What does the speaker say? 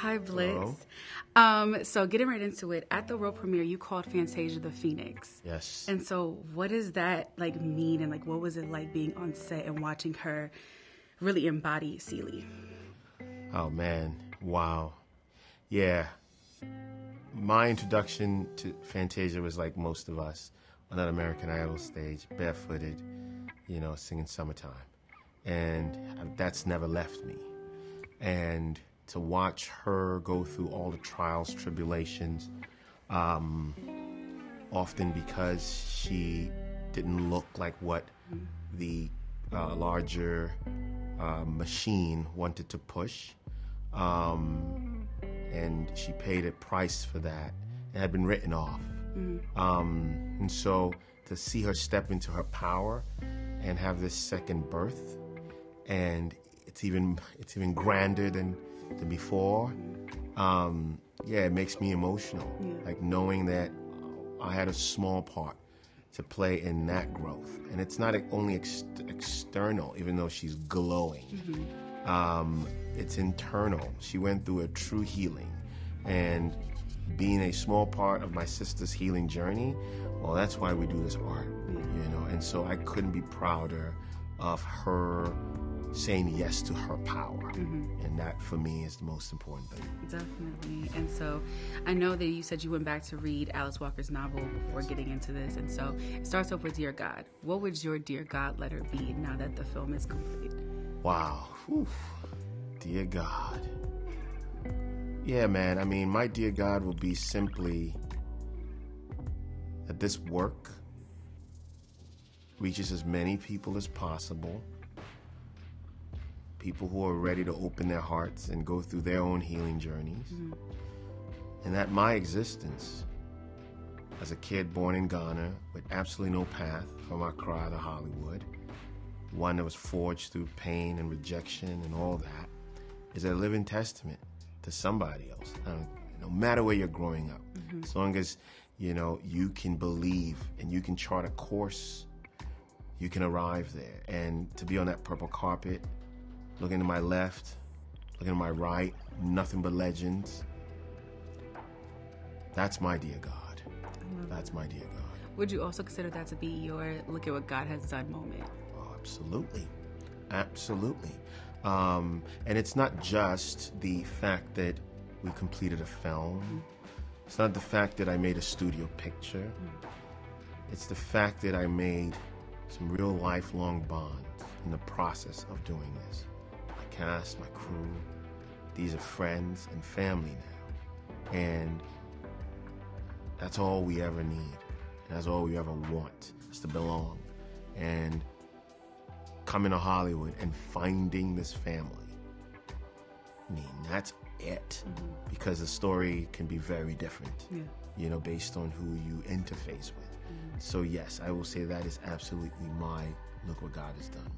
Hi, Blitz. Um, so getting right into it, at the world premiere, you called Fantasia the Phoenix. Yes. And so, what does that like mean, and like, what was it like being on set and watching her really embody Celie? Oh man, wow. Yeah. My introduction to Fantasia was like most of us on that American Idol stage, barefooted, you know, singing Summertime. And that's never left me. And to watch her go through all the trials, tribulations, um, often because she didn't look like what the uh, larger uh, machine wanted to push. Um, and she paid a price for that. It had been written off. Um, and so to see her step into her power and have this second birth, and it's even it's even grander than than before. Um, yeah, it makes me emotional. Like knowing that I had a small part to play in that growth, and it's not only ex- external, even though she's glowing. Um, it's internal. She went through a true healing, and being a small part of my sister's healing journey, well, that's why we do this art, you know. And so I couldn't be prouder of her saying yes to her power, mm-hmm. and that for me is the most important thing. Definitely. And so, I know that you said you went back to read Alice Walker's novel before getting into this. And so, it starts off with Dear God. What would your Dear God letter be now that the film is complete? Wow. Whew. Dear God. Yeah, man. I mean, my dear God will be simply that this work reaches as many people as possible. People who are ready to open their hearts and go through their own healing journeys. And that my existence as a kid born in Ghana with absolutely no path from Accra to Hollywood, one that was forged through pain and rejection and all that, is a living testament to somebody else. Uh, no matter where you're growing up, as long as you know you can believe and you can chart a course, you can arrive there. And to be on that purple carpet, looking to my left, looking to my right, nothing but legends. That's my dear God. Mm-hmm. That's my dear God. Would you also consider that to be your look at what God has done moment? Oh, absolutely. Absolutely. Um, and it's not just the fact that we completed a film, mm-hmm. it's not the fact that I made a studio picture, mm-hmm. it's the fact that I made some real lifelong bonds in the process of doing this. My cast, my crew, these are friends and family now. And that's all we ever need. And that's all we ever want is to belong. And coming to Hollywood and finding this family. I mean, that's it. Mm-hmm. Because the story can be very different, Yeah. you know, based on who you interface with. Mm-hmm. So, yes, I will say that is absolutely my look what God has done.